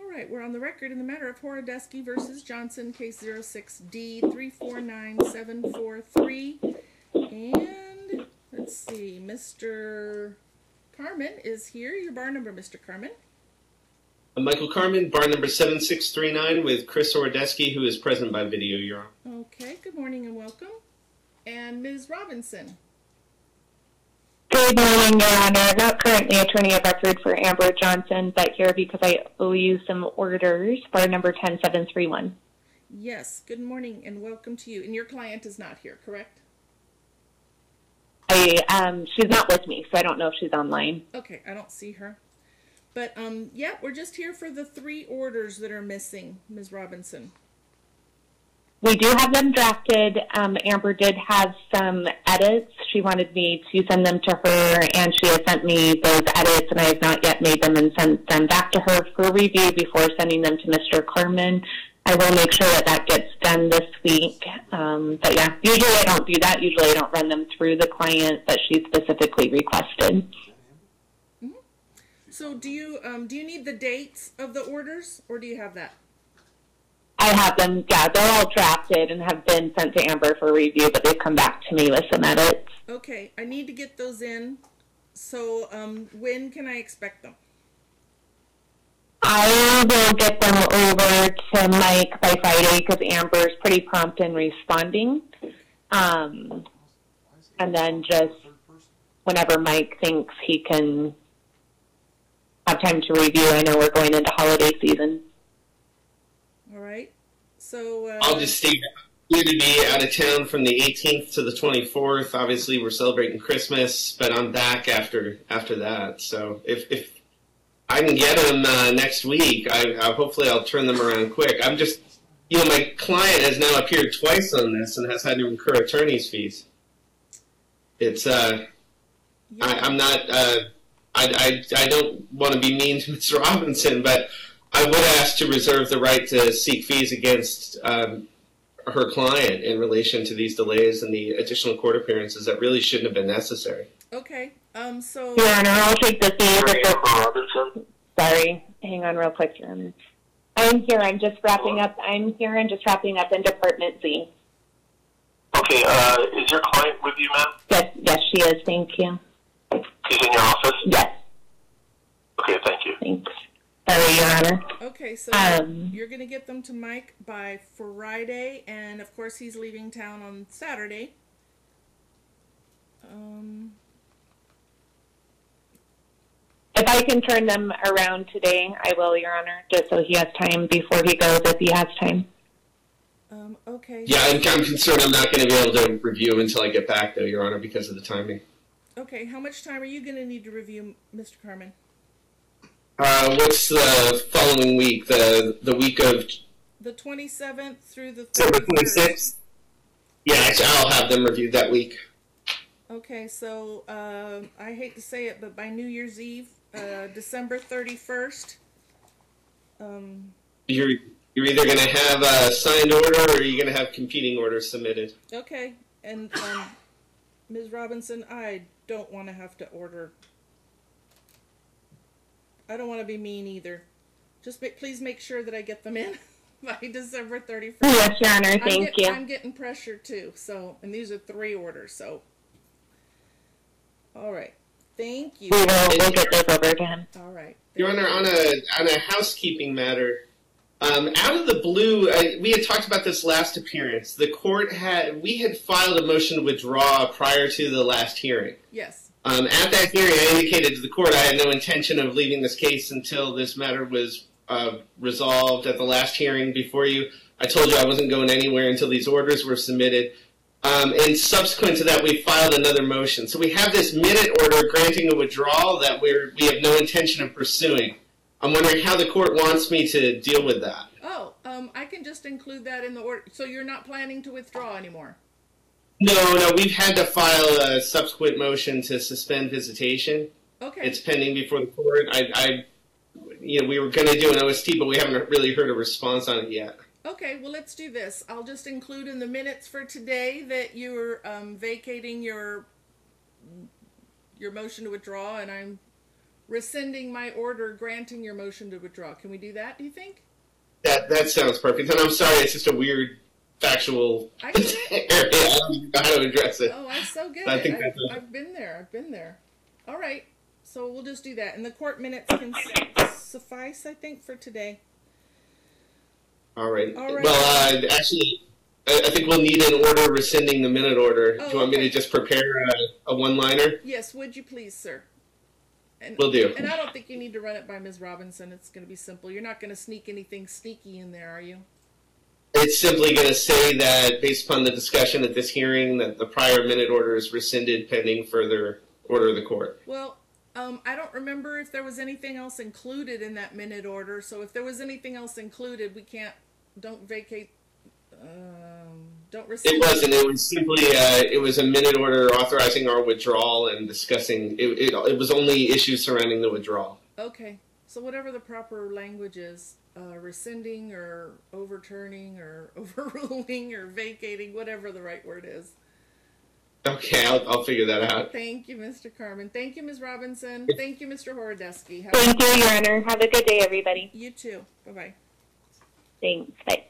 All right, we're on the record in the matter of Horodesky versus Johnson, case 06D349743. And let's see, Mr. Carmen is here. Your bar number, Mr. Carmen. I'm Michael Carmen, bar number 7639, with Chris Horodesky, who is present by video, Your Honor. Okay, good morning and welcome. And Ms. Robinson. Good morning, Your Honor. Not currently attorney of record for Amber Johnson, but here because I owe you some orders. Bar number 10731. Yes, good morning and welcome to you. And your client is not here, correct? I um, she's not with me, so I don't know if she's online. Okay, I don't see her. But um, yeah, we're just here for the three orders that are missing, Ms. Robinson. We do have them drafted. Um, Amber did have some edits. She wanted me to send them to her, and she has sent me those edits, and I have not yet made them and sent them back to her for review before sending them to Mr. Carmen. I will make sure that that gets done this week. Um, but yeah, usually I don't do that. Usually I don't run them through the client that she specifically requested. So do you um, do you need the dates of the orders, or do you have that? I have them, yeah, they're all drafted and have been sent to Amber for review, but they've come back to me with some edits. Okay, I need to get those in. So um, when can I expect them? I will get them over to Mike by Friday because Amber's pretty prompt in responding. Um, and then just whenever Mike thinks he can have time to review, I know we're going into holiday season. All right. So uh, I'll just state going to be out of town from the 18th to the 24th. Obviously, we're celebrating Christmas, but I'm back after after that. So if, if I can get them uh, next week, I, I hopefully I'll turn them around quick. I'm just, you know, my client has now appeared twice on this and has had to incur attorney's fees. It's uh, yeah. I, I'm not. Uh, I, I, I don't want to be mean to Mr. Robinson, but I would ask to reserve the right to seek fees against um, her client in relation to these delays and the additional court appearances that really shouldn't have been necessary. okay. Um, so Your Honor, I'll take the fee. Attorney but- Amber Robinson. Sorry, hang on real quick, Your Honor. I'm here. I'm just wrapping up. I'm here and just wrapping up in Department Z. Okay, uh, is your client with you, ma'am? Yes, yes, she is. Thank you. He's in your office? Yes, Okay, thank you. thanks. Sorry, Your Honor. okay, so Um, you're gonna get them to Mike by Friday, and of course he's leaving town on Saturday. Um, If I can turn them around today, I will, Your Honor, just so he has time before he goes, if he has time. um, okay. Yeah, I'm, I'm concerned I'm not going to be able to review them until I get back, though, Your Honor, because of the timing. Okay. How much time are you gonna need to review, Mr. Carmen? Uh, what's the following week? The the week of The 27th through the December 26th? Yeah, actually, I'll have them reviewed that week. Okay, so uh, I hate to say it, but by New Year's Eve, uh, December 31st. Um, You're you're either going to have a signed order or you're going to have competing orders submitted. okay, and um, Ms. Robinson, I don't want to have to order. I don't want to be mean either. Just make, please make sure that I get them in by December 31st. Yes, Your Honor, I'm thank get- you. I'm getting pressure too. So, and these are three orders. So, all right. Thank you. We will we'll get those over to him. All right. Your Honor, on a on a housekeeping matter, um, out of the blue, I, we had talked about this last appearance. The court had we had filed a motion to withdraw prior to the last hearing. Yes. Um, at that hearing, I indicated to the court I had no intention of leaving this case until this matter was uh, resolved at the last hearing before you. I told you I wasn't going anywhere until these orders were submitted. Um, and subsequent to that, we filed another motion. So we have this minute order granting a withdrawal that we're, we have no intention of pursuing. I'm wondering how the court wants me to deal with that. Oh, um, I can just include that in the order. So you're not planning to withdraw anymore? No, no, we've had to file a subsequent motion to suspend visitation. Okay. It's pending before the court. I, I you know, we were going to do an OST, but we haven't really heard a response on it yet. Okay, well, let's do this. I'll just include in the minutes for today that you're um, vacating your your motion to withdraw, and I'm rescinding my order granting your motion to withdraw. Can we do that, do you think? That that sounds perfect. And I'm sorry, it's just a weird factual I area. get it. I don't even know how to address it. Oh, I'm so get I it. think I've, that's a- I've been there. I've been there. All right. So we'll just do that. And the court minutes can suffice, I think, for today. All right. All right. Well, uh, actually, I, I think we'll need an order rescinding the minute order. Oh, Do you want me to just prepare a, a one-liner? Yes, would you please, sir? And, Will do. And I don't think you need to run it by Ms. Robinson. It's going to be simple. You're not going to sneak anything sneaky in there, are you? It's simply going to say that, based upon the discussion at this hearing, that the prior minute order is rescinded pending further order of the court. Well, um, I don't remember if there was anything else included in that minute order. So if there was anything else included, we can't. Don't vacate. Um, don't rescind. It wasn't. It was simply. Uh, it was a minute order authorizing our withdrawal and discussing. It, it, it was only issues surrounding the withdrawal. Okay, so whatever the proper language is, uh, rescinding or overturning or overruling or vacating, whatever the right word is. Okay, I'll, I'll figure that out. Thank you, Mr. Carmen. Thank you, Ms. Robinson. Thank you, Mr. Horodesky. Have Thank you, Your Honor. Have a good day, everybody. you too. Bye bye. Thanks. Bye. Bye.